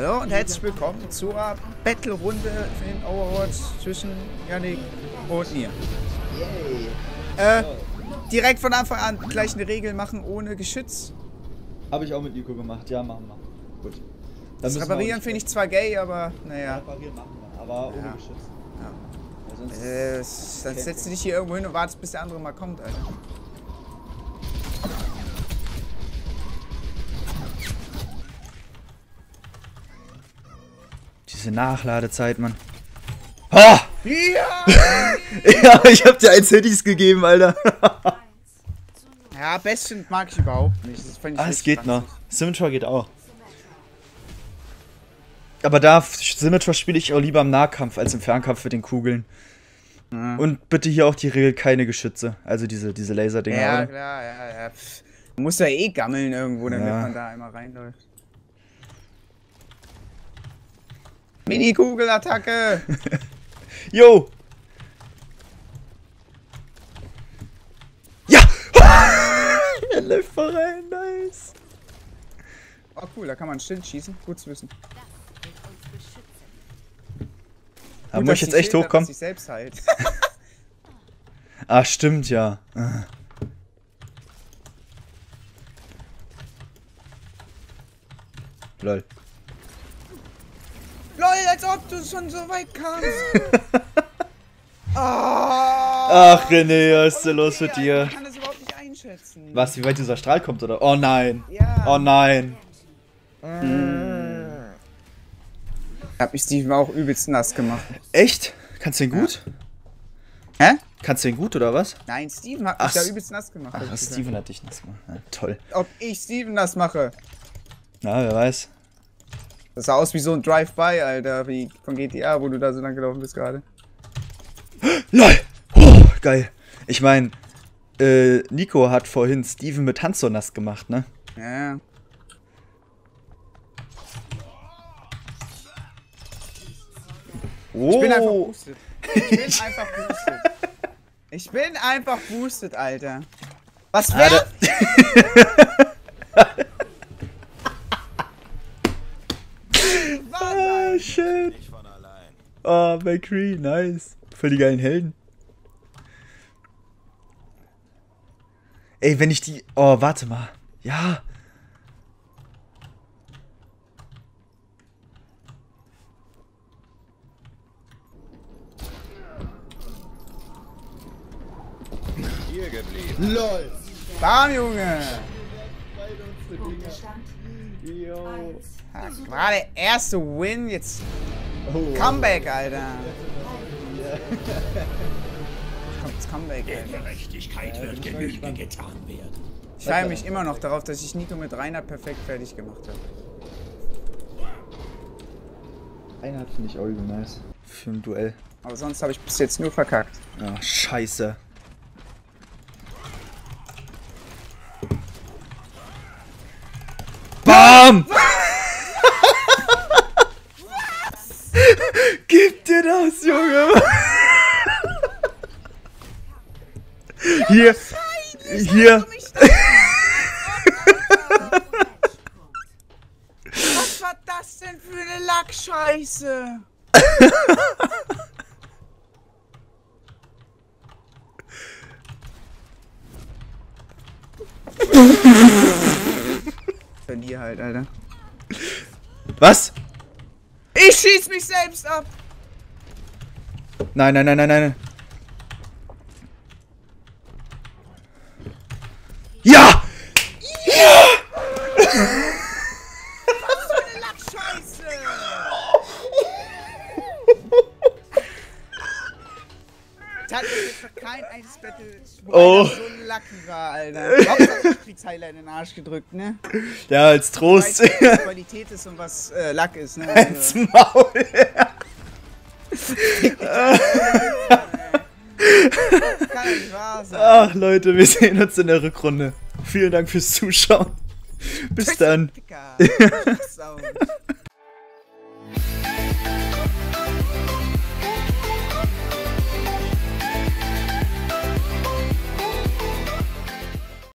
Hallo und herzlich willkommen zur Battle-Runde in Overwatch zwischen Yannick und mir. Äh, direkt von Anfang an gleich eine Regel machen ohne Geschütz. Habe ich auch mit Nico gemacht. Ja, machen wir. Gut. Dann Das Reparieren finde ich zwar gay, aber naja. Reparieren machen wir, aber ohne Ja. Geschütz. Ja. Äh, dann setzt du dich hier irgendwo hin und wartest, bis der andere mal kommt, Alter. Diese Nachladezeit, Mann. Ha! Ja! ja, ich hab dir eins Handys gegeben, Alter. ja, Bastion mag ich überhaupt nicht. Das fand ich ah, es geht noch. Symmetra geht auch. Aber da Symmetra spiele ich auch lieber im Nahkampf als im Fernkampf mit den Kugeln. Ja. Und bitte hier auch die Regel keine Geschütze. Also diese, diese Laserdinger, Ja, oder? klar, ja, ja. Pff. Du musst ja eh gammeln irgendwo, damit Ja. man da einmal reinläuft. Mini-Kugelattacke! Yo! Ja! er läuft voll rein, nice. Oh cool, da kann man still schießen. Gut zu wissen. Da muss ich jetzt echt Schilder hochkommen? sich selbst halt. Ah, stimmt, ja. Lol. Als ob du schon so weit kamst! Ah, Ach, René, was ist denn los mit Alter, dir? Ich kann das überhaupt nicht einschätzen. Was, wie weit dieser Strahl kommt, oder? Oh nein. Ja. Oh nein. Hab ich Steven auch übelst nass gemacht. Echt? Kannst du den gut? Hä? Kannst du den gut, oder was? Nein, Steven hat mich Ach, da übelst nass gemacht. Ach. Steven hat dich nass gemacht. Ja, toll. Ob ich Steven das mache? Na, wer weiß. Das sah aus wie so ein Drive-By, Alter, wie von GTA, wo du da so lang gelaufen bist gerade. LOL! Oh, geil. Ich mein, äh, Nico hat vorhin Steven mit Hand so nass gemacht, ne? Ja. Oh. Ich bin einfach boosted. Ich bin einfach boosted. Ich bin einfach boosted, Alter. Was Ah, wär... Was, Alter? Ah, shit. Oh, McCree, nice. Für die geilen Helden. Ey, wenn ich die. Oh, warte mal. Ja. Bam, Junge! 1 Ja, war der erste Win, jetzt Comeback, Alter. Kommt das Comeback, Alter. Gerechtigkeit wird Genüge getan werden. Ich freue mich immer noch darauf, dass ich Nico mit Rainer perfekt fertig gemacht habe. Einer finde ich auch übel nice. Für ein Duell. Aber sonst habe ich bis jetzt nur verkackt. Ah, scheiße. BAM! Gib dir das, Junge! Hier, hier. Was war das denn für eine Lackscheiße? Verlier halt, Alter. Was? Ich schieß mich selbst ab! Nein, nein, nein, nein, nein. Ja! Eine Lackscheiße! Ich hatte jetzt noch kein einziges Battle, wo Oh. so lucky war, Alter. Hauptsache ich krieg's Highlight in den Arsch gedrückt, ne? Ja, als Trost. weiß, was Qualität ist und was äh, Lack ist, ne? Also, Maul. kann ja nicht wahr sein. Ach Leute, wir sehen uns in der Rückrunde. Vielen Dank fürs Zuschauen. Bis dann.